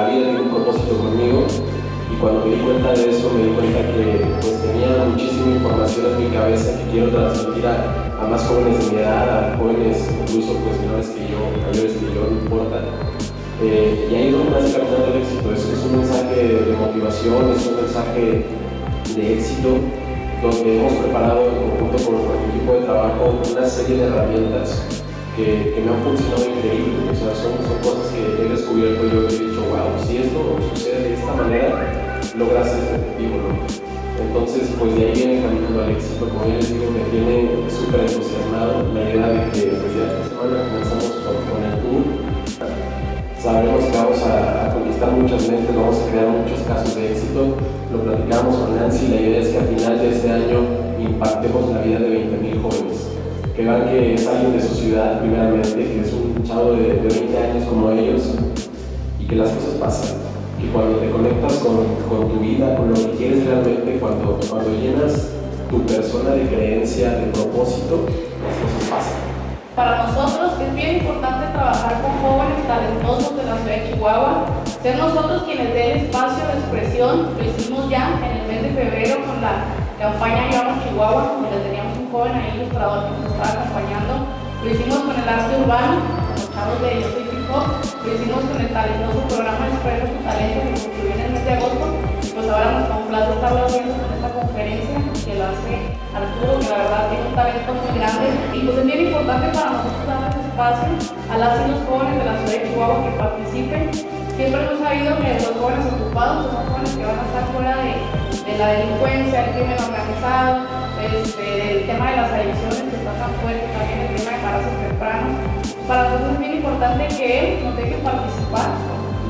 la vida tiene un propósito conmigo y cuando me di cuenta de eso me di cuenta que pues, tenía muchísima información en mi cabeza que quiero transmitir a, más jóvenes de mi edad, a jóvenes incluso pues menores que yo, mayores que yo, no importa. Eh, y ahí es donde nace Caminando el Éxito, es un mensaje de motivación, es un mensaje de éxito donde hemos preparado en conjunto con nuestro equipo de trabajo una serie de herramientas que, me han funcionado increíble. O sea, son, son, cosas que he descubierto yo que he dicho, wow, si esto sucede de esta manera, logras este objetivo, ¿no? Entonces, pues de ahí viene caminando al éxito. Como ya les digo, me tiene súper entusiasmado la idea de que pues esta semana comenzamos con, el tour. Sabremos que vamos a, a, conquistar muchas mentes, vamos a crear muchos casos de éxito. Lo platicamos con Nancy, la idea es que al final de este año impactemos la vida de 20.000 jóvenes. Que vean que es alguien de su ciudad, primeramente, que es un chavo de, de 20 años como ellos y que las cosas pasan y cuando te conectas con, con, tu vida, con lo que quieres realmente, cuando, cuando llenas tu persona de creencia, de propósito, las cosas pasan. Para nosotros es bien importante trabajar con jóvenes talentosos de la ciudad de Chihuahua, ser nosotros quienes den espacio de expresión, lo hicimos ya en el mes de febrero con la campaña Llevamos Chihuahua, donde teníamos un joven ahí ilustrador que nos estaba acompañando, lo hicimos con el arte urbano, con los chavos de Yo lo hicimos con el talentoso programa Expresa tu Talento que concluyó en el mes de agosto, pues ahora nos complace estarlo haciendo con esta conferencia que lo hace Arturo, que la verdad tiene un talento muy grande. Y pues es bien importante para nosotros darles espacio a las y los jóvenes de la ciudad de Chihuahua que participen. Siempre hemos sabido que los jóvenes ocupados pues son jóvenes que van a la delincuencia, el crimen organizado, este, el tema de las adicciones que está tan fuerte, también el tema de embarazos tempranos para nosotros es bien importante que él nos deje participar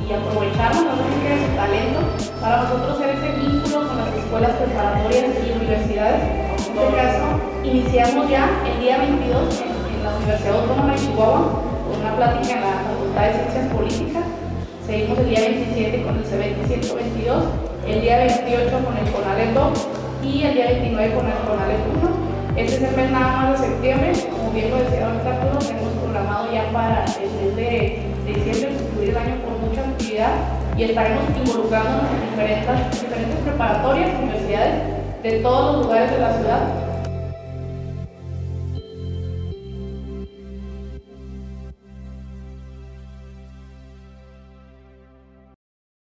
y aprovecharnos, no sé su talento, para nosotros ser ese vínculo con las escuelas preparatorias y universidades. En este caso, iniciamos ya el día 22 en, la Universidad Autónoma de Chihuahua con una plática en la Facultad de Ciencias Políticas. Seguimos el día 27 con el CBT 122, el día 28 con el CONALEP 2 y el día 29 con el CONALEP 1. Este es el mes nada más de septiembre, como bien lo decía ahorita Arturo, tenemos programado ya para el mes de, diciembre concluir el año con mucha actividad y estaremos involucrándonos en diferentes, diferentes preparatorias, universidades de todos los lugares de la ciudad